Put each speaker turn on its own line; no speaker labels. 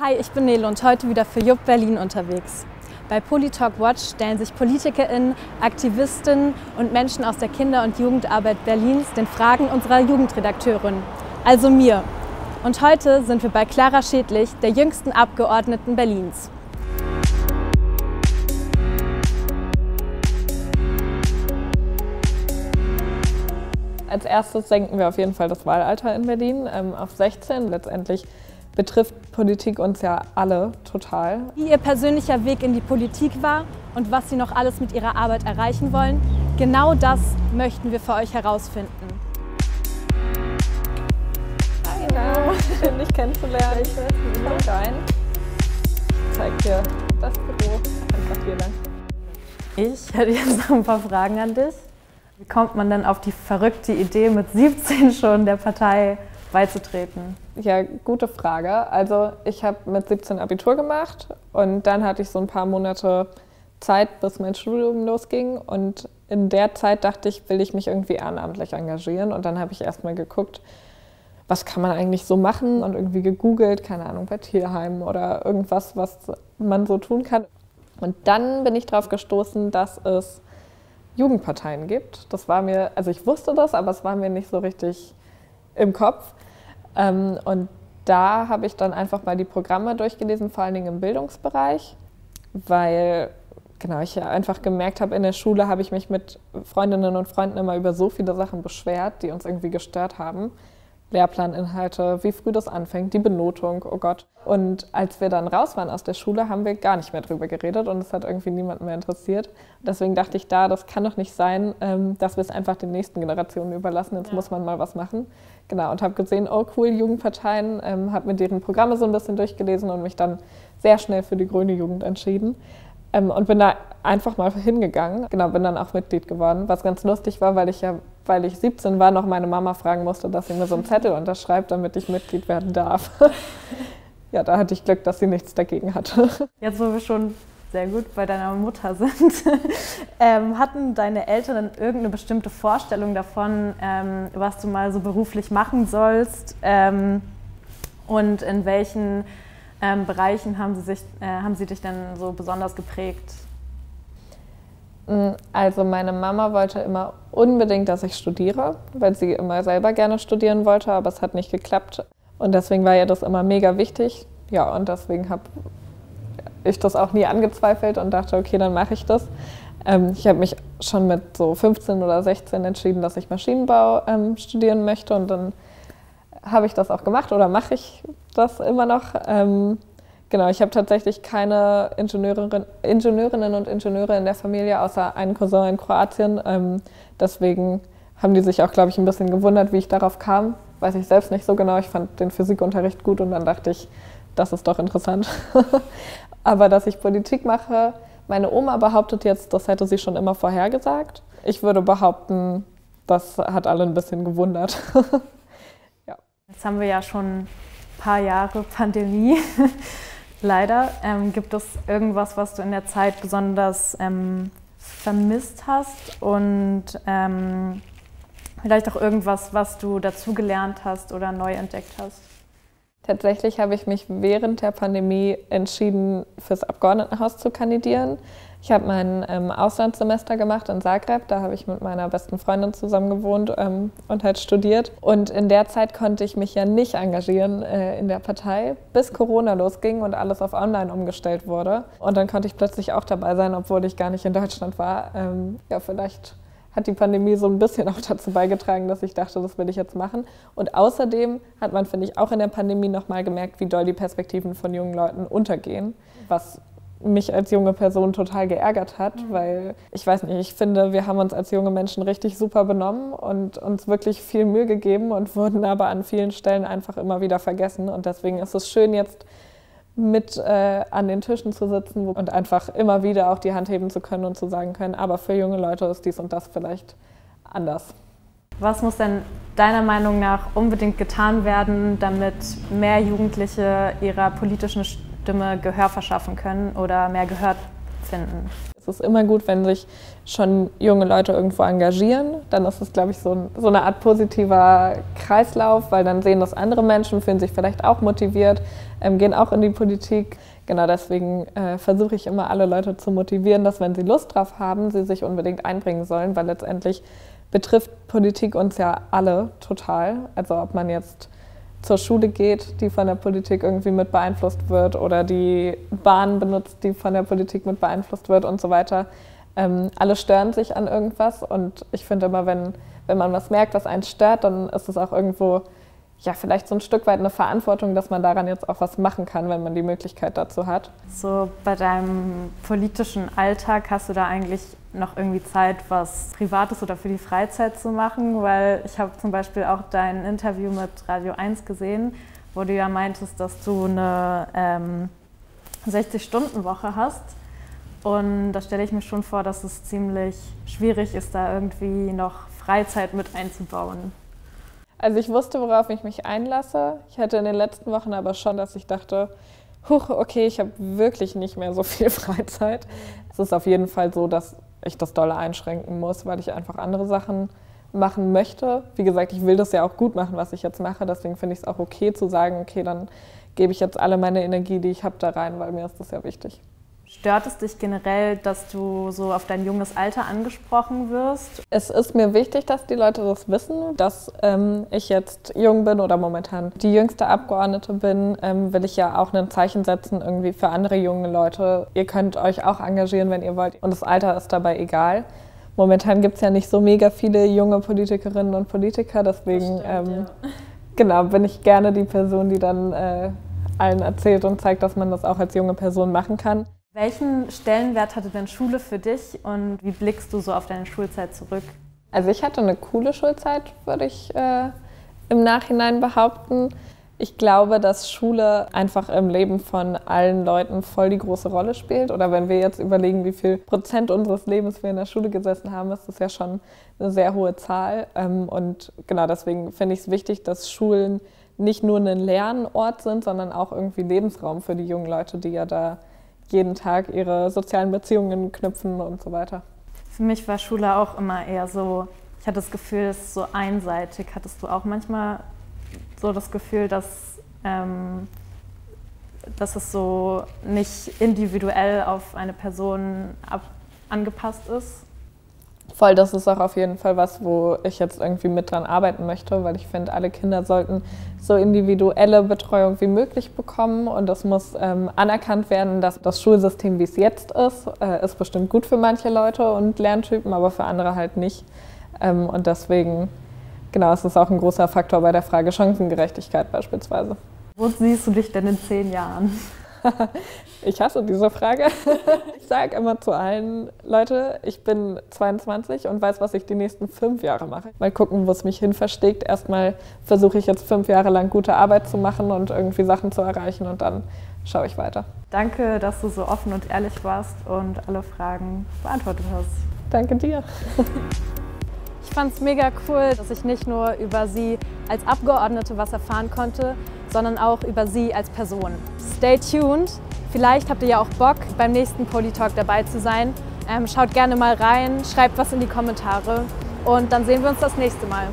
Hi, ich bin Nele und heute wieder für Jupp Berlin unterwegs. Bei Politalk Watch stellen sich PolitikerInnen, Aktivistinnen und Menschen aus der Kinder- und Jugendarbeit Berlins den Fragen unserer Jugendredakteurin, also mir. Und heute sind wir bei Clara Schädlich, der jüngsten Abgeordneten Berlins.
Als erstes senken wir auf jeden Fall das Wahlalter in Berlin ähm, auf 16. Letztendlich betrifft Politik uns ja alle total.
Wie Ihr persönlicher Weg in die Politik war und was Sie noch alles mit Ihrer Arbeit erreichen wollen, genau das möchten wir für euch herausfinden.
Hallo, schön dich kennenzulernen. Ich bin rein. Ich zeig dir das Büro. Einfach hier lang.
Ich hätte jetzt noch ein paar Fragen an dich. Wie kommt man denn auf die verrückte Idee, mit 17 schon der Partei beizutreten?
Ja, gute Frage. Also ich habe mit 17 Abitur gemacht und dann hatte ich so ein paar Monate Zeit, bis mein Studium losging. Und in der Zeit dachte ich, will ich mich irgendwie ehrenamtlich engagieren. Und dann habe ich erstmal geguckt, was kann man eigentlich so machen und irgendwie gegoogelt, keine Ahnung, bei Tierheimen oder irgendwas, was man so tun kann. Und dann bin ich darauf gestoßen, dass es Jugendparteien gibt. Das war mir, also ich wusste das, aber es war mir nicht so richtig im Kopf. Ähm, und da habe ich dann einfach mal die Programme durchgelesen, vor allen Dingen im Bildungsbereich, weil genau, ich einfach gemerkt habe, in der Schule habe ich mich mit Freundinnen und Freunden immer über so viele Sachen beschwert, die uns irgendwie gestört haben. Lehrplaninhalte, wie früh das anfängt, die Benotung, oh Gott. Und als wir dann raus waren aus der Schule, haben wir gar nicht mehr drüber geredet und es hat irgendwie niemanden mehr interessiert. Deswegen dachte ich da, das kann doch nicht sein, ähm, dass wir es einfach den nächsten Generationen überlassen. Jetzt ja. muss man mal was machen. Genau, und habe gesehen, oh cool, Jugendparteien, ähm, habe mir deren Programme so ein bisschen durchgelesen und mich dann sehr schnell für die grüne Jugend entschieden. Ähm, und bin da einfach mal hingegangen. Genau, bin dann auch Mitglied geworden, was ganz lustig war, weil ich ja, weil ich 17 war, noch meine Mama fragen musste, dass sie mir so einen Zettel unterschreibt, damit ich Mitglied werden darf. ja, da hatte ich Glück, dass sie nichts dagegen hatte.
Jetzt, wo wir schon sehr gut bei deiner Mutter sind, ähm, hatten deine Eltern irgendeine bestimmte Vorstellung davon, ähm, was du mal so beruflich machen sollst ähm, und in welchen ähm, Bereichen haben sie, sich, äh, haben sie dich denn so besonders geprägt?
Also meine Mama wollte immer unbedingt, dass ich studiere, weil sie immer selber gerne studieren wollte, aber es hat nicht geklappt. Und deswegen war ihr das immer mega wichtig. Ja, und deswegen habe ich das auch nie angezweifelt und dachte, okay, dann mache ich das. Ähm, ich habe mich schon mit so 15 oder 16 entschieden, dass ich Maschinenbau ähm, studieren möchte und dann habe ich das auch gemacht oder mache ich das immer noch. Ähm, genau, ich habe tatsächlich keine Ingenieurin, Ingenieurinnen und Ingenieure in der Familie, außer einen Cousin in Kroatien. Ähm, deswegen haben die sich auch, glaube ich, ein bisschen gewundert, wie ich darauf kam. Weiß ich selbst nicht so genau. Ich fand den Physikunterricht gut und dann dachte ich, das ist doch interessant. Aber dass ich Politik mache, meine Oma behauptet jetzt, das hätte sie schon immer vorhergesagt. Ich würde behaupten, das hat alle ein bisschen gewundert.
Jetzt haben wir ja schon ein paar Jahre Pandemie. Leider. Ähm, gibt es irgendwas, was du in der Zeit besonders ähm, vermisst hast und ähm, vielleicht auch irgendwas, was du dazugelernt hast oder neu entdeckt hast?
Tatsächlich habe ich mich während der Pandemie entschieden, fürs Abgeordnetenhaus zu kandidieren. Ich habe mein ähm, Auslandssemester gemacht in Zagreb. Da habe ich mit meiner besten Freundin zusammen gewohnt ähm, und halt studiert. Und in der Zeit konnte ich mich ja nicht engagieren äh, in der Partei, bis Corona losging und alles auf Online umgestellt wurde. Und dann konnte ich plötzlich auch dabei sein, obwohl ich gar nicht in Deutschland war. Ähm, ja, vielleicht hat die Pandemie so ein bisschen auch dazu beigetragen, dass ich dachte, das will ich jetzt machen. Und außerdem hat man, finde ich, auch in der Pandemie nochmal gemerkt, wie doll die Perspektiven von jungen Leuten untergehen, was mich als junge Person total geärgert hat, mhm. weil ich weiß nicht, ich finde, wir haben uns als junge Menschen richtig super benommen und uns wirklich viel Mühe gegeben und wurden aber an vielen Stellen einfach immer wieder vergessen. Und deswegen ist es schön, jetzt mit äh, an den Tischen zu sitzen und einfach immer wieder auch die Hand heben zu können und zu sagen können, aber für junge Leute ist dies und das vielleicht anders.
Was muss denn deiner Meinung nach unbedingt getan werden, damit mehr Jugendliche ihrer politischen Stimme Gehör verschaffen können oder mehr Gehör finden?
Es ist immer gut, wenn sich schon junge Leute irgendwo engagieren. Dann ist es, glaube ich, so, so eine Art positiver Kreislauf, weil dann sehen das andere Menschen, fühlen sich vielleicht auch motiviert, ähm, gehen auch in die Politik. Genau deswegen äh, versuche ich immer alle Leute zu motivieren, dass wenn sie Lust drauf haben, sie sich unbedingt einbringen sollen, weil letztendlich betrifft Politik uns ja alle total. Also ob man jetzt zur Schule geht, die von der Politik irgendwie mit beeinflusst wird oder die Bahn benutzt, die von der Politik mit beeinflusst wird und so weiter. Ähm, alle stören sich an irgendwas und ich finde immer, wenn, wenn man was merkt, was einen stört, dann ist es auch irgendwo ja, vielleicht so ein Stück weit eine Verantwortung, dass man daran jetzt auch was machen kann, wenn man die Möglichkeit dazu hat.
So bei deinem politischen Alltag hast du da eigentlich noch irgendwie Zeit, was Privates oder für die Freizeit zu machen? Weil ich habe zum Beispiel auch dein Interview mit Radio 1 gesehen, wo du ja meintest, dass du eine ähm, 60-Stunden-Woche hast. Und da stelle ich mir schon vor, dass es ziemlich schwierig ist, da irgendwie noch Freizeit mit einzubauen.
Also ich wusste, worauf ich mich einlasse. Ich hatte in den letzten Wochen aber schon, dass ich dachte, huch, okay, ich habe wirklich nicht mehr so viel Freizeit. Es ist auf jeden Fall so, dass ich das dolle einschränken muss, weil ich einfach andere Sachen machen möchte. Wie gesagt, ich will das ja auch gut machen, was ich jetzt mache. Deswegen finde ich es auch okay zu sagen, okay, dann gebe ich jetzt alle meine Energie, die ich habe, da rein, weil mir ist das ja wichtig.
Stört es dich generell, dass du so auf dein junges Alter angesprochen wirst?
Es ist mir wichtig, dass die Leute das wissen, dass ähm, ich jetzt jung bin oder momentan die jüngste Abgeordnete bin, ähm, will ich ja auch ein Zeichen setzen irgendwie für andere junge Leute. Ihr könnt euch auch engagieren, wenn ihr wollt und das Alter ist dabei egal. Momentan gibt es ja nicht so mega viele junge Politikerinnen und Politiker, deswegen stimmt, ähm, ja. genau, bin ich gerne die Person, die dann äh, allen erzählt und zeigt, dass man das auch als junge Person machen kann.
Welchen Stellenwert hatte denn Schule für dich und wie blickst du so auf deine Schulzeit zurück?
Also ich hatte eine coole Schulzeit, würde ich äh, im Nachhinein behaupten. Ich glaube, dass Schule einfach im Leben von allen Leuten voll die große Rolle spielt. Oder wenn wir jetzt überlegen, wie viel Prozent unseres Lebens wir in der Schule gesessen haben, ist das ja schon eine sehr hohe Zahl. Ähm, und genau deswegen finde ich es wichtig, dass Schulen nicht nur ein Lernort sind, sondern auch irgendwie Lebensraum für die jungen Leute, die ja da jeden Tag ihre sozialen Beziehungen knüpfen und so weiter.
Für mich war Schule auch immer eher so, ich hatte das Gefühl, es ist so einseitig. Hattest du auch manchmal so das Gefühl, dass, ähm, dass es so nicht individuell auf eine Person ab angepasst ist?
Voll, das ist auch auf jeden Fall was, wo ich jetzt irgendwie mit dran arbeiten möchte, weil ich finde, alle Kinder sollten so individuelle Betreuung wie möglich bekommen und das muss ähm, anerkannt werden, dass das Schulsystem, wie es jetzt ist, äh, ist bestimmt gut für manche Leute und Lerntypen, aber für andere halt nicht. Ähm, und deswegen, genau, es ist auch ein großer Faktor bei der Frage Chancengerechtigkeit beispielsweise.
Wo siehst du dich denn in zehn Jahren?
ich hasse diese Frage. Ich sage immer zu allen, Leute, ich bin 22 und weiß, was ich die nächsten fünf Jahre mache. Mal gucken, wo es mich hin versteckt. Erstmal versuche ich jetzt fünf Jahre lang gute Arbeit zu machen und irgendwie Sachen zu erreichen und dann schaue ich weiter.
Danke, dass du so offen und ehrlich warst und alle Fragen beantwortet hast.
Danke dir.
Ich fand es mega cool, dass ich nicht nur über sie als Abgeordnete was erfahren konnte, sondern auch über sie als Person. Stay tuned. Vielleicht habt ihr ja auch Bock, beim nächsten Polytalk dabei zu sein. Ähm, schaut gerne mal rein, schreibt was in die Kommentare und dann sehen wir uns das nächste Mal.